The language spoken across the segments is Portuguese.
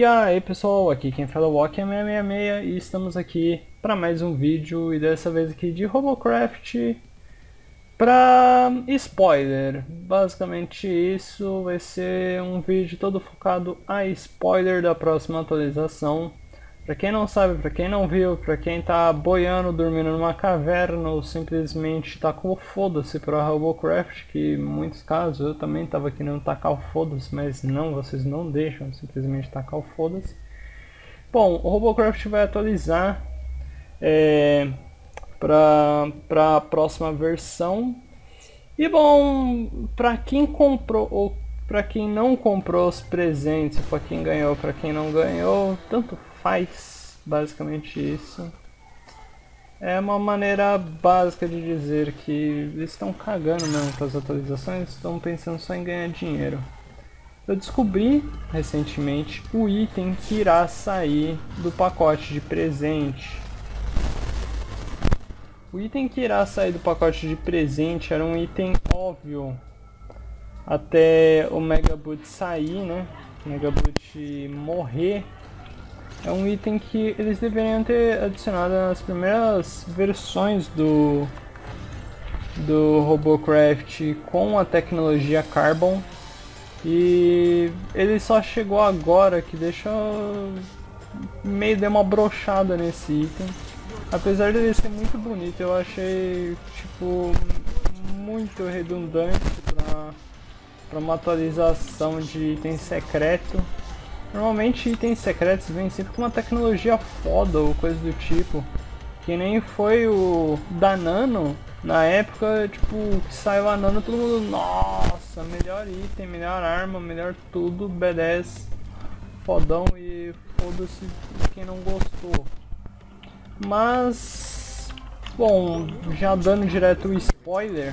E aí pessoal, aqui quem fala é o Walker 666 e estamos aqui para mais um vídeo e dessa vez aqui de Robocraft para spoiler. Basicamente isso vai ser um vídeo todo focado a spoiler da próxima atualização. Pra quem não sabe, pra quem não viu, pra quem tá boiando, dormindo numa caverna ou simplesmente tá com foda-se pra Robocraft, que em muitos casos eu também tava querendo tacar o foda-se, mas não, vocês não deixam simplesmente tacar o foda-se. Bom, o Robocraft vai atualizar é, pra, pra próxima versão. E bom, pra quem comprou ou pra quem não comprou os presentes, pra quem ganhou, pra quem não ganhou, tanto faz basicamente isso. É uma maneira básica de dizer que eles estão cagando mesmo para as atualizações, estão pensando só em ganhar dinheiro. Eu descobri recentemente o item que irá sair do pacote de presente. O item que irá sair do pacote de presente era um item óbvio até o Megaboot sair, né? O Megaboot morrer é um item que eles deveriam ter adicionado nas primeiras versões do do Robocraft com a tecnologia Carbon. E ele só chegou agora que deixa meio de uma brochada nesse item. Apesar dele ser muito bonito eu achei tipo muito redundante para uma atualização de item secreto Normalmente itens secretos vêm sempre com uma tecnologia foda ou coisa do tipo. Que nem foi o da Nano, na época, tipo, que saiu a Nano, todo mundo, nossa, melhor item, melhor arma, melhor tudo, B10, fodão e foda-se quem não gostou. Mas, bom, já dando direto o spoiler,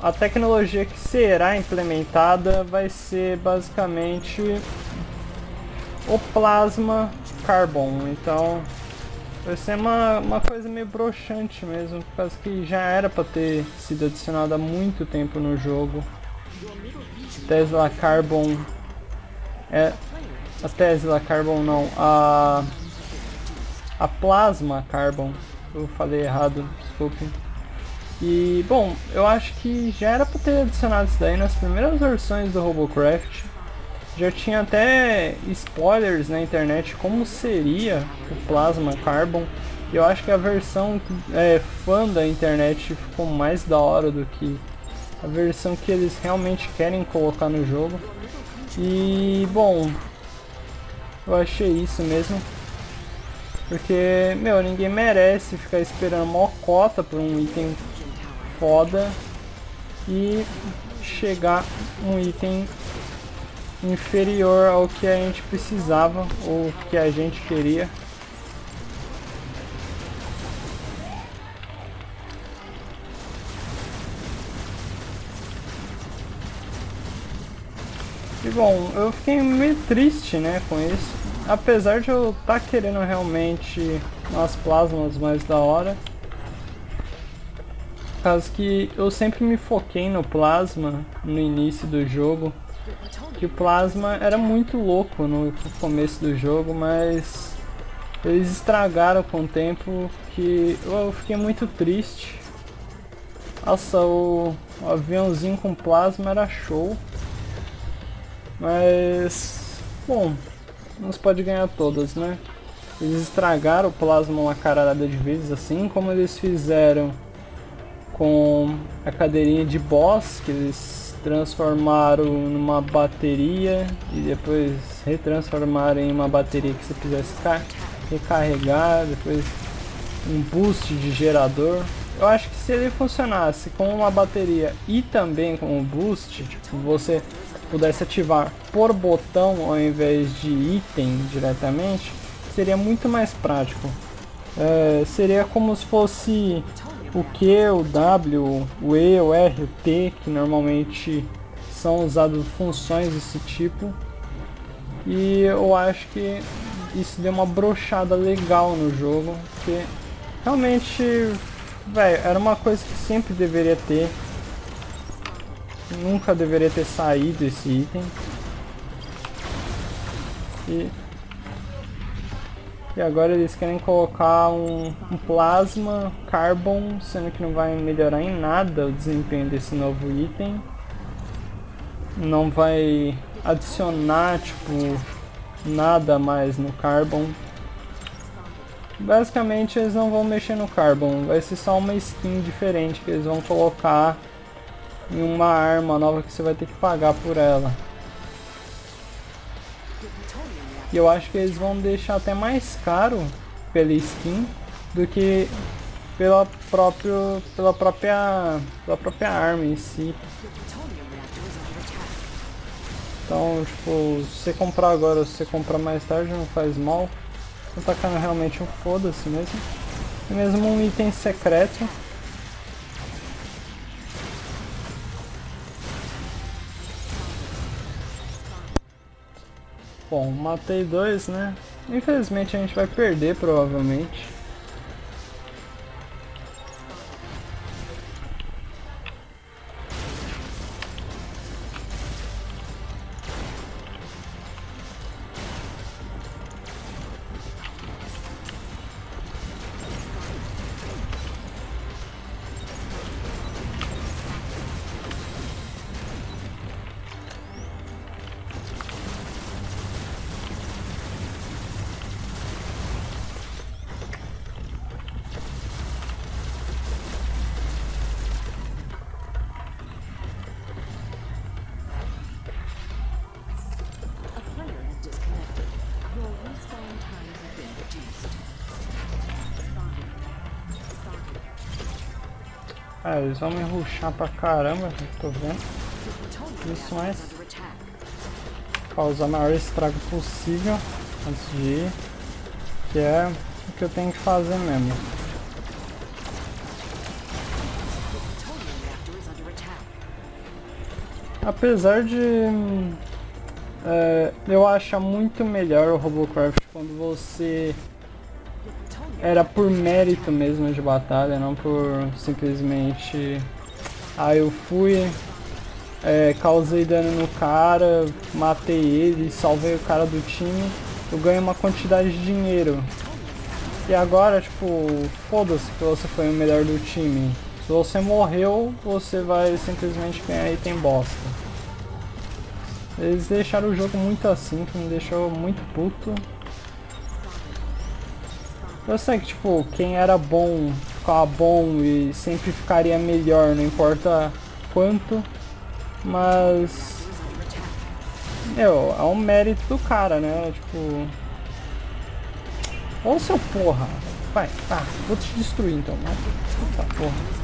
a tecnologia que será implementada vai ser basicamente o plasma carbon. Então vai ser uma, uma coisa meio broxante mesmo, por que já era para ter sido adicionado há muito tempo no jogo. Tesla Carbon é a Tesla Carbon não, a a Plasma Carbon. Eu falei errado, desculpe. E, bom, eu acho que já era para ter adicionado isso daí nas primeiras versões do Robocraft. Já tinha até spoilers na internet como seria o Plasma Carbon. Eu acho que a versão é, fã da internet ficou mais da hora do que a versão que eles realmente querem colocar no jogo. E, bom, eu achei isso mesmo. Porque, meu, ninguém merece ficar esperando uma cota por um item foda e chegar um item inferior ao que a gente precisava ou que a gente queria. E bom, eu fiquei meio triste né, com isso. Apesar de eu estar tá querendo realmente umas plasmas mais da hora caso que eu sempre me foquei no plasma no início do jogo. Que o plasma era muito louco no começo do jogo, mas eles estragaram com o tempo que eu fiquei muito triste. Nossa, o, o aviãozinho com plasma era show. Mas, bom, não se pode ganhar todas, né? Eles estragaram o plasma uma caralhada de vezes, assim como eles fizeram com a cadeirinha de boss que eles transformaram numa bateria e depois retransformaram em uma bateria que você quisesse recarregar, depois um boost de gerador. Eu acho que se ele funcionasse com uma bateria e também com um boost, tipo, você pudesse ativar por botão ao invés de item diretamente, seria muito mais prático. É, seria como se fosse o Q, o W, o E, o R, o T, que normalmente são usadas funções desse tipo. E eu acho que isso deu uma brochada legal no jogo, porque realmente, velho, era uma coisa que sempre deveria ter. Nunca deveria ter saído esse item. E, e agora eles querem colocar um, um plasma carbon, sendo que não vai melhorar em nada o desempenho desse novo item. Não vai adicionar, tipo, nada mais no Carbon. Basicamente eles não vão mexer no Carbon, vai ser só uma skin diferente que eles vão colocar em uma arma nova que você vai ter que pagar por ela. E eu acho que eles vão deixar até mais caro pela skin do que pela, próprio, pela, própria, pela própria arma em si. Então, tipo, se você comprar agora ou se você comprar mais tarde não faz mal. Tô tacando realmente um foda-se mesmo. E mesmo um item secreto. Bom, matei dois, né? Infelizmente a gente vai perder provavelmente. Ah, eles vão me ruxar pra caramba, tô vendo. Isso mais. Causar o maior estrago possível antes de ir. Que é o que eu tenho que fazer mesmo. Apesar de é, eu acho muito melhor o Robocraft quando você era por mérito mesmo de batalha, não por simplesmente ah eu fui, é, causei dano no cara, matei ele, salvei o cara do time, eu ganho uma quantidade de dinheiro. E agora, tipo, foda-se que você foi o melhor do time. Se você morreu, você vai simplesmente ganhar item bosta. Eles deixaram o jogo muito assim, que me deixou muito puto. Eu sei que, tipo, quem era bom ficava bom e sempre ficaria melhor, não importa quanto, mas... Meu, é um mérito do cara, né? Tipo... Ô seu porra! Vai, tá, vou te destruir então, porra.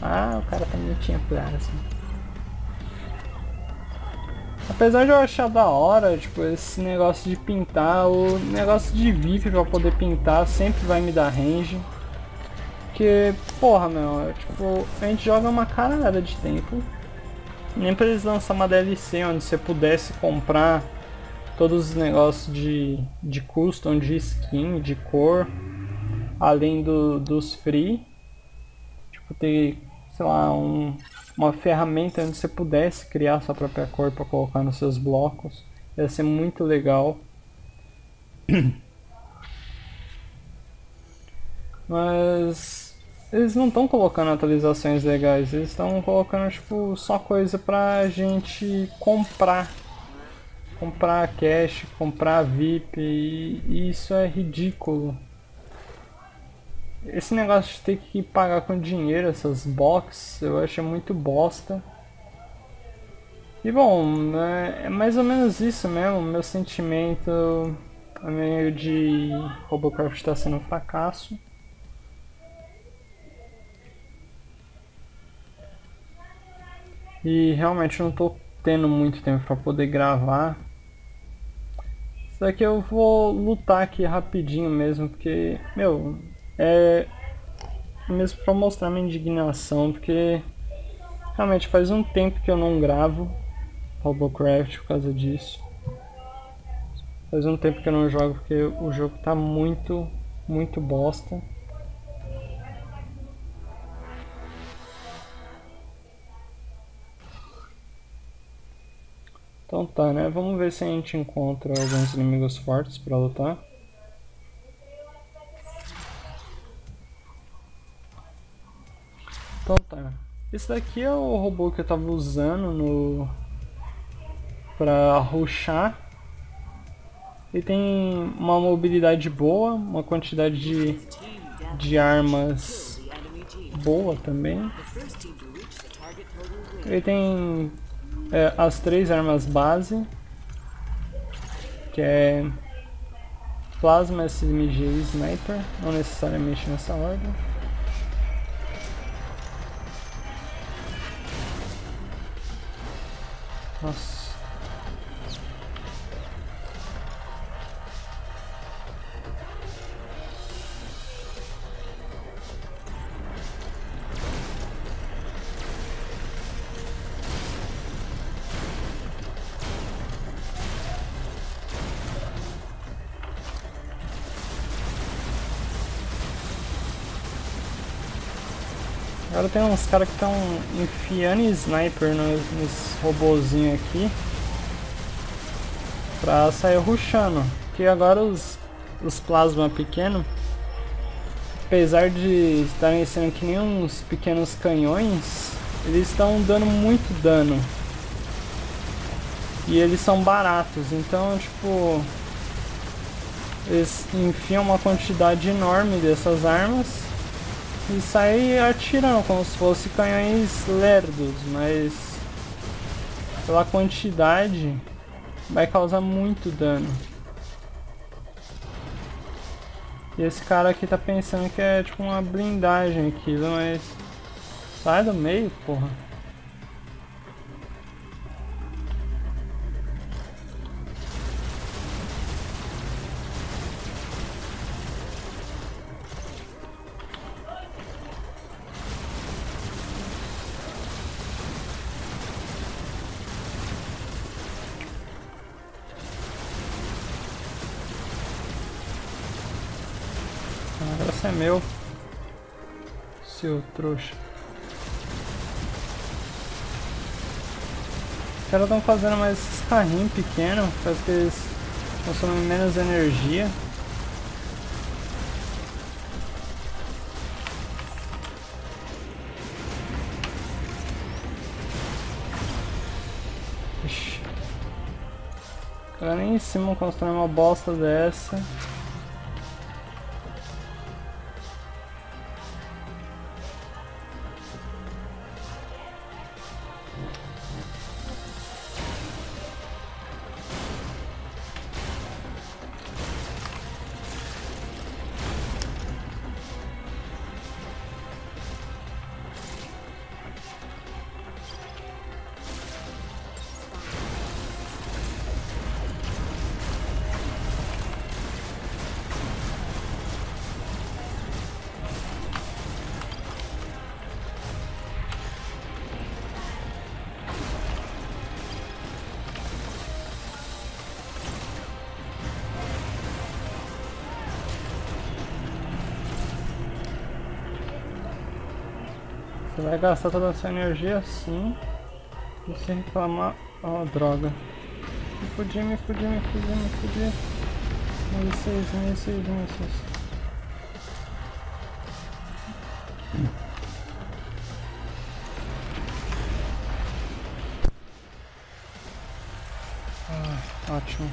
Ah, o cara também tinha plano assim. Apesar de eu achar da hora, tipo, esse negócio de pintar, o negócio de VIP pra poder pintar sempre vai me dar range. Porque, porra, meu, tipo, a gente joga uma caralhada de tempo. Nem pra eles lançar uma DLC onde você pudesse comprar todos os negócios de, de custom, de skin, de cor, além do, dos free. Tipo, ter, sei lá, um, uma ferramenta onde você pudesse criar sua própria cor para colocar nos seus blocos. Ia ser muito legal. Mas eles não estão colocando atualizações legais, eles estão colocando tipo só coisa pra gente comprar. Comprar cash, comprar VIP e isso é ridículo. Esse negócio de ter que pagar com dinheiro essas boxes, eu acho muito bosta. E bom, é, é mais ou menos isso mesmo, meu sentimento a meio de Robocraft está sendo um fracasso. E realmente não estou tendo muito tempo para poder gravar. Isso daqui eu vou lutar aqui rapidinho mesmo, porque, meu, é mesmo para mostrar minha indignação, porque realmente faz um tempo que eu não gravo Robocraft por causa disso. Faz um tempo que eu não jogo porque o jogo tá muito, muito bosta. Então tá, né? Vamos ver se a gente encontra alguns inimigos fortes pra lutar. Então tá. Esse daqui é o robô que eu tava usando no... Pra ruxar. Ele tem uma mobilidade boa, uma quantidade de, de armas boa também. Ele tem é, as três armas base, que é Plasma, SMG e Sniper, não necessariamente nessa ordem. Nossa. Agora tem uns caras que estão enfiando sniper nos, nos robozinhos aqui pra sair ruxando. Que agora os, os plasma pequenos, apesar de estarem sendo que nem uns pequenos canhões, eles estão dando muito dano. E eles são baratos, então tipo eles enfiam uma quantidade enorme dessas armas e sai atirando como se fosse canhões lerdos, mas pela quantidade vai causar muito dano. E esse cara aqui tá pensando que é tipo uma blindagem aquilo, mas sai do meio, porra. Trouxa. Os caras estão fazendo mais esses carrinhos pequenos, parece que eles consomem menos energia. Ixi. O cara nem em cima constrói uma bosta dessa. Você vai gastar toda a sua energia assim. E se reclamar. Oh, droga. Me fudi, me fudi, me fudi, me fudi. Mísseis, mísseis, mísseis. Ah, ótimo.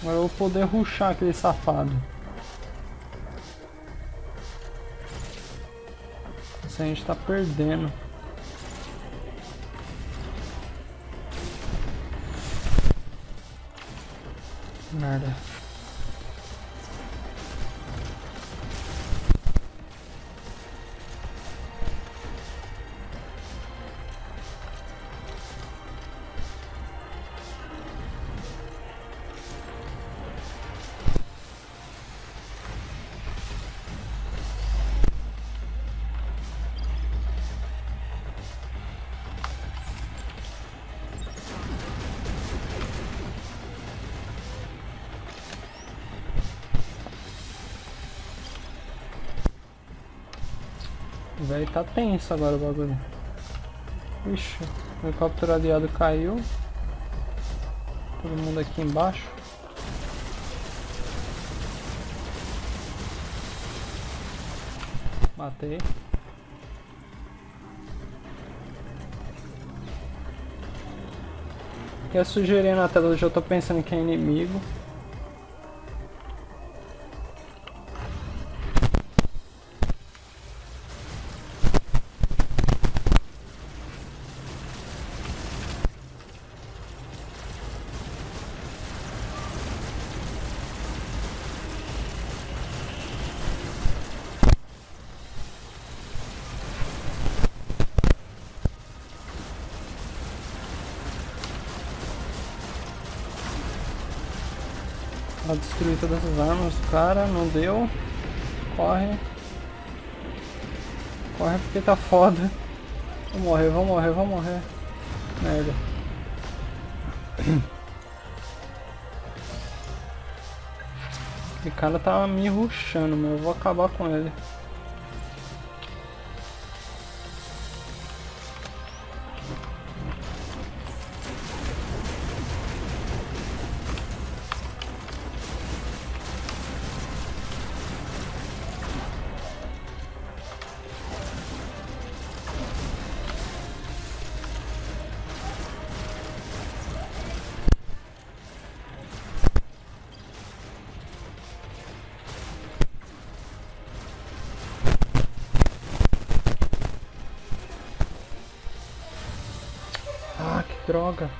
Agora eu vou poder ruxar aquele safado. A gente tá perdendo. Merda. Velho, tá tenso agora o bagulho. Ixi, o helicóptero aliado caiu. Todo mundo aqui embaixo. Matei. A sujeirinha na tela, eu já tô pensando que é inimigo. Destruir todas as armas do cara, não deu. Corre. Corre porque tá foda. Vou morrer, vou morrer, vou morrer. Merda. Esse cara tá me ruxando, meu. Eu vou acabar com ele. Droga.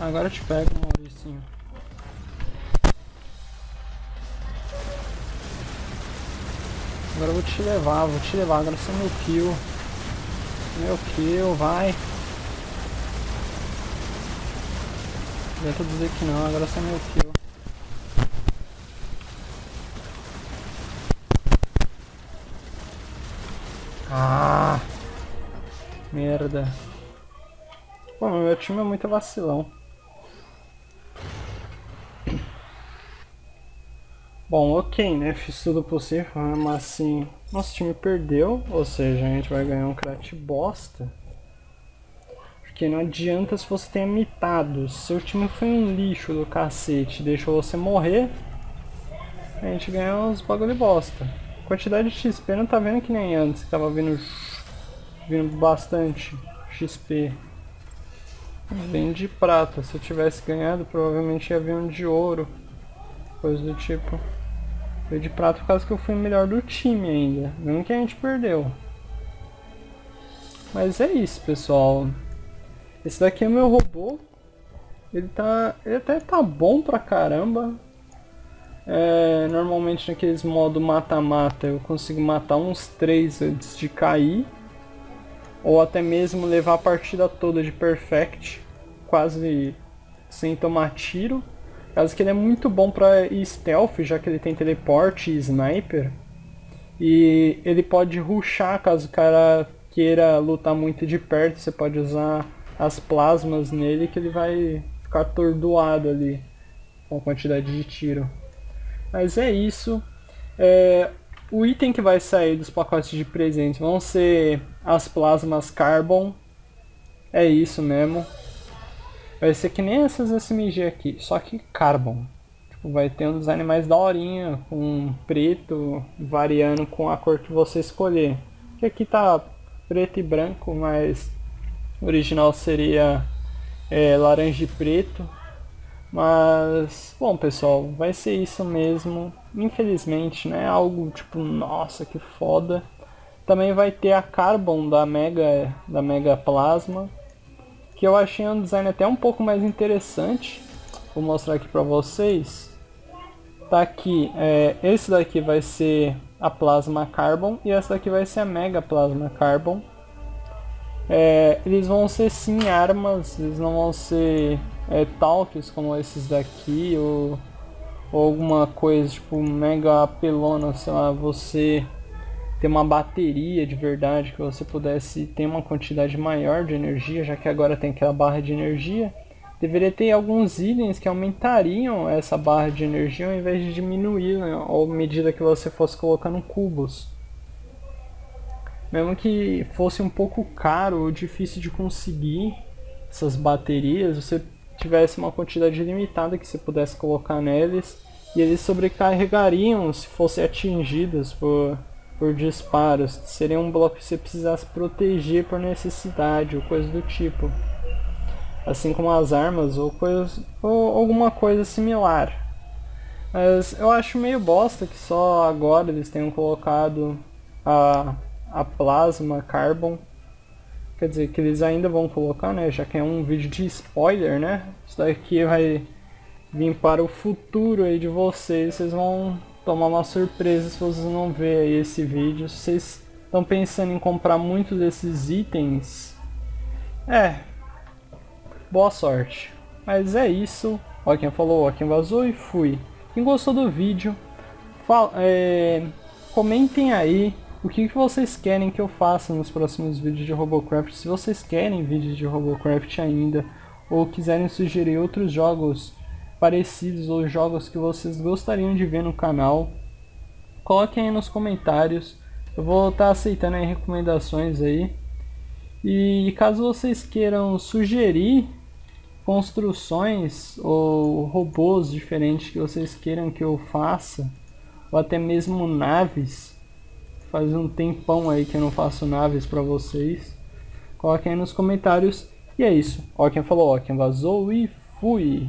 Agora eu te pego, Mauricinho. Agora eu vou te levar, vou te levar. Agora você é meu kill. Meu kill, vai. Tenta dizer que não, agora você é meu kill. Ah! Merda. Pô, meu time é muito vacilão. Bom, ok, né? Fiz tudo possível, mas assim, nosso time perdeu, ou seja, a gente vai ganhar um crat bosta. Porque não adianta se você tenha mitado. Se seu time foi um lixo do cacete deixou você morrer, a gente ganha uns bagulho bosta. Quantidade de XP não tá vendo que nem antes, que tava vindo, vindo bastante XP. Vem de prata, se eu tivesse ganhado provavelmente ia vir um de ouro. Coisa do tipo. Veio de prata por causa que eu fui o melhor do time ainda. Não que a gente perdeu. Mas é isso, pessoal. Esse daqui é meu robô. Ele tá. Ele até tá bom pra caramba. É, normalmente naqueles modo mata-mata eu consigo matar uns 3 antes de cair. Ou até mesmo levar a partida toda de perfect. Quase sem tomar tiro. Caso que ele é muito bom para stealth, já que ele tem teleporte e sniper. E ele pode ruxar caso o cara queira lutar muito de perto, você pode usar as plasmas nele que ele vai ficar atordoado ali com a quantidade de tiro. Mas é isso. É, o item que vai sair dos pacotes de presente vão ser as plasmas Carbon. É isso mesmo. Vai ser que nem essas SMG aqui, só que Carbon. Tipo, vai ter um design mais daorinha, com preto, variando com a cor que você escolher. Que aqui tá preto e branco, mas original seria é, laranja e preto. Mas, bom pessoal, vai ser isso mesmo. Infelizmente, né? Algo tipo, nossa, que foda. Também vai ter a Carbon da Mega, da Mega Plasma que eu achei um design até um pouco mais interessante. Vou mostrar aqui para vocês. Tá aqui, é, esse daqui vai ser a Plasma Carbon e essa daqui vai ser a Mega Plasma Carbon. É, eles vão ser sim armas, eles não vão ser é, talks como esses daqui ou, ou alguma coisa tipo mega apelona, sei lá, você ter uma bateria de verdade que você pudesse ter uma quantidade maior de energia, já que agora tem aquela barra de energia. Deveria ter alguns itens que aumentariam essa barra de energia ao invés de diminuir né, à medida que você fosse colocando cubos. Mesmo que fosse um pouco caro ou difícil de conseguir essas baterias, você tivesse uma quantidade limitada que você pudesse colocar neles e eles sobrecarregariam se fossem atingidos por, por disparos. Seria um bloco que você precisasse proteger por necessidade ou coisa do tipo. Assim como as armas ou, coisas, ou alguma coisa similar. Mas eu acho meio bosta que só agora eles tenham colocado a, a plasma carbon Quer dizer, que eles ainda vão colocar, né? Já que é um vídeo de spoiler, né? Isso daqui vai vir para o futuro aí de vocês. Vocês vão tomar uma surpresa se vocês não ver aí esse vídeo. Se vocês estão pensando em comprar muitos desses itens, é, boa sorte. Mas é isso. Ó, quem falou, ó, quem vazou e fui. Quem gostou do vídeo, fala, é, comentem aí o que, que vocês querem que eu faça nos próximos vídeos de Robocraft. Se vocês querem vídeos de Robocraft ainda, ou quiserem sugerir outros jogos parecidos ou jogos que vocês gostariam de ver no canal, coloquem aí nos comentários. Eu vou estar tá aceitando aí recomendações aí. E caso vocês queiram sugerir construções ou robôs diferentes que vocês queiram que eu faça, ou até mesmo naves, Faz um tempão aí que eu não faço naves para vocês. Coloquem aí nos comentários. E é isso. Ó quem falou, ó quem vazou e fui.